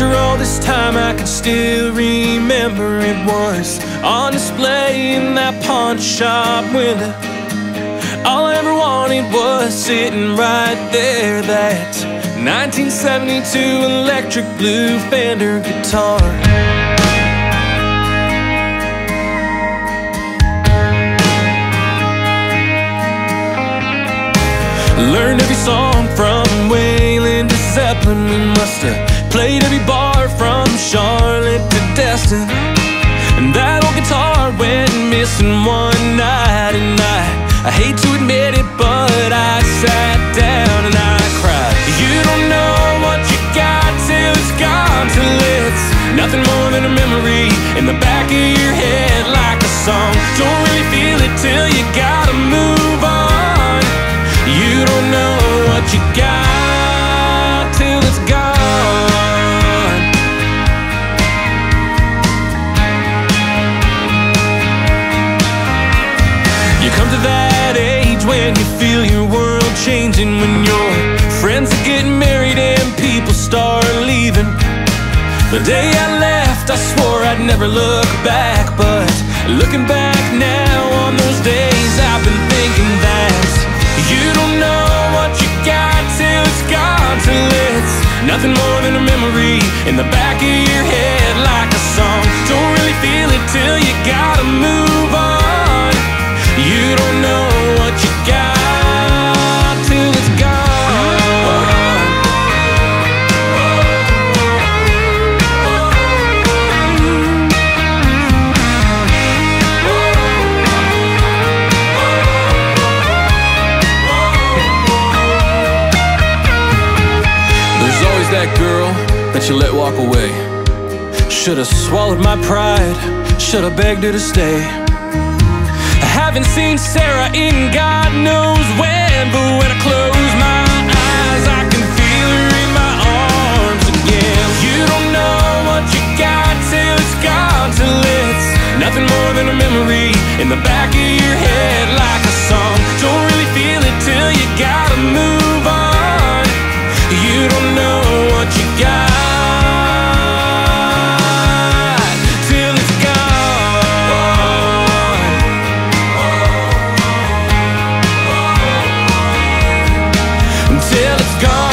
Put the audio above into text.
After all this time, I can still remember it was on display in that pawn shop window. All I ever wanted was sitting right there. That 1972 electric blue Fender guitar. Learned every song from Waylon to Zeppelin. We must have played every bar from Charlotte to Destin. And that old guitar went missing one night, and I, I hate to admit it, but I sat down and I cried. You don't know what you got till it's gone, till it's nothing more than a memory in the back of your head, like a song. Don't really feel it till you gotta move come to that age when you feel your world changing, when your friends are getting married and people start leaving. The day I left, I swore I'd never look back, but looking back now on those days, I've been thinking that you don't know what you got till it's gone, till it's nothing more than a memory in the back of your that girl that you let walk away. Should've swallowed my pride, should've begged her to stay. I haven't seen Sarah in God knows when, but when I close my eyes, I can feel her in my arms again. You don't know what you got till it's gone, till it's nothing more than a memory in the back of your head, like a song. Don't really feel it till you gotta move on. You don't know till it's gone.